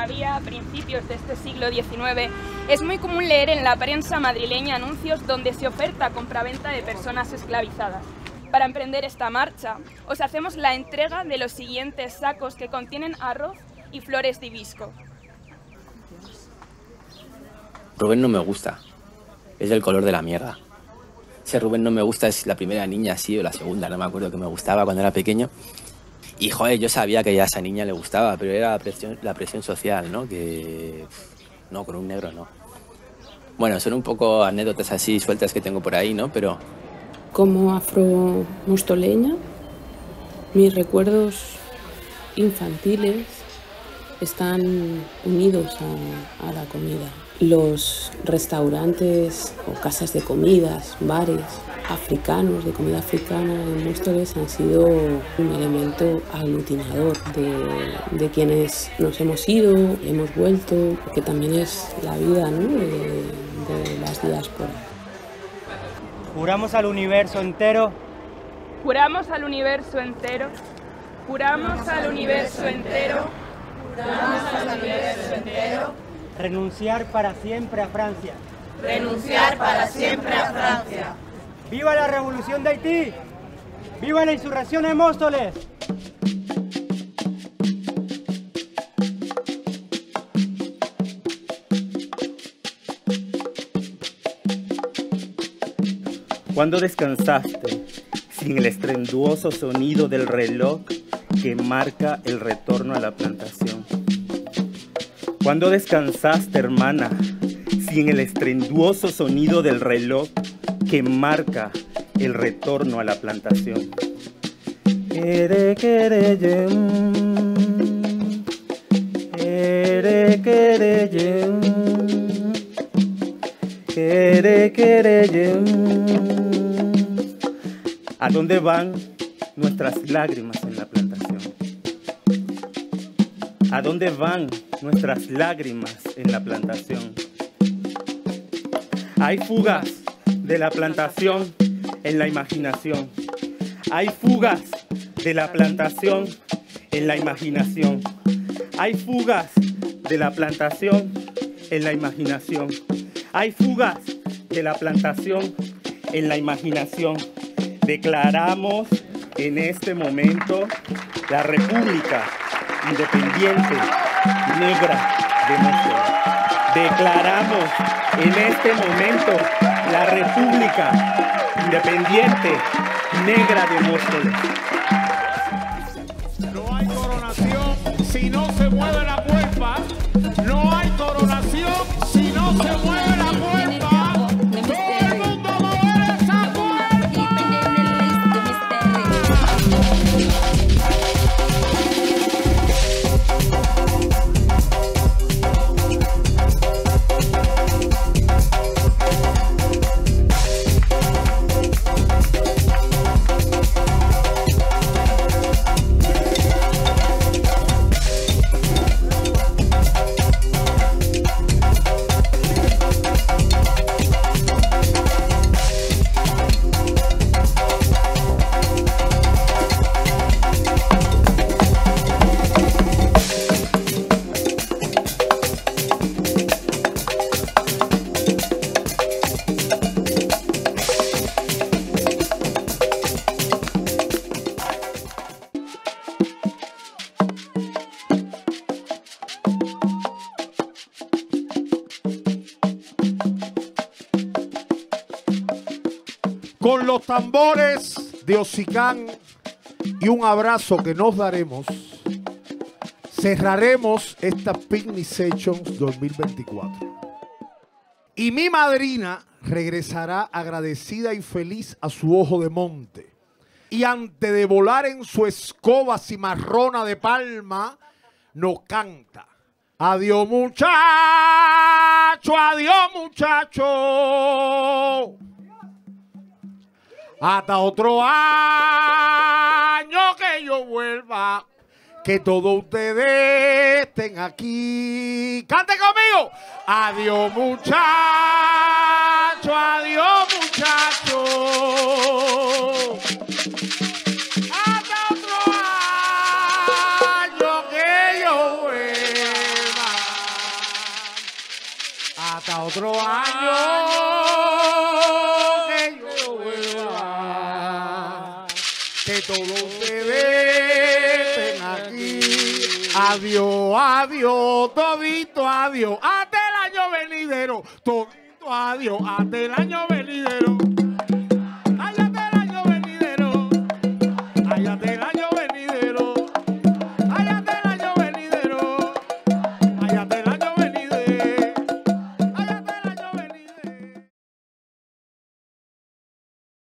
todavía a principios de este siglo XIX, es muy común leer en la prensa madrileña anuncios donde se oferta compraventa de personas esclavizadas. Para emprender esta marcha, os hacemos la entrega de los siguientes sacos que contienen arroz y flores de hibisco. Rubén no me gusta. Es el color de la mierda. Ese Rubén no me gusta es la primera niña, sí, o la segunda, no me acuerdo que me gustaba cuando era pequeño. Y joder, yo sabía que a esa niña le gustaba, pero era la presión, la presión social, ¿no? Que. No, con un negro no. Bueno, son un poco anécdotas así sueltas que tengo por ahí, ¿no? Pero. Como afro-mostoleña, mis recuerdos infantiles están unidos a la comida. Los restaurantes o casas de comidas, bares africanos, de comida africana en Móstoles han sido un elemento aglutinador de, de quienes nos hemos ido, hemos vuelto, porque también es la vida ¿no? de, de las diásporas. Juramos al universo entero. Juramos al universo entero. Juramos al universo entero. Juramos al universo entero. Renunciar para siempre a Francia. Renunciar para siempre a Francia. ¡Viva la revolución de Haití! ¡Viva la insurrección de Móstoles! Cuando descansaste sin el estrenduoso sonido del reloj que marca el retorno a la plantación. Cuando descansaste, hermana, sin el estrenduoso sonido del reloj que marca el retorno a la plantación. ¿A dónde van nuestras lágrimas en la plantación? ¿A dónde van nuestras lágrimas en la plantación? Hay fugas de la plantación en la imaginación. Hay fugas de la plantación en la imaginación. Hay fugas de la plantación en la imaginación. Hay fugas de la plantación en la imaginación. Declaramos en este momento la República Independiente Negra de Móstoles. Declaramos en este momento la República Independiente Negra de Móstoles. Con los tambores de Osicán y un abrazo que nos daremos, cerraremos esta Picnic Sessions 2024. Y mi madrina regresará agradecida y feliz a su ojo de monte. Y antes de volar en su escoba cimarrona de palma, nos canta. Adiós muchacho, adiós muchacho. Hasta otro año que yo vuelva. Que todos ustedes estén aquí. Cante conmigo. Adiós muchacho, adiós muchacho. Hasta otro año que yo vuelva. hasta otro año Todos se den aquí. Adiós, adiós, todito, adiós. Hasta el año venidero. Todito, adiós. Hasta el año venidero.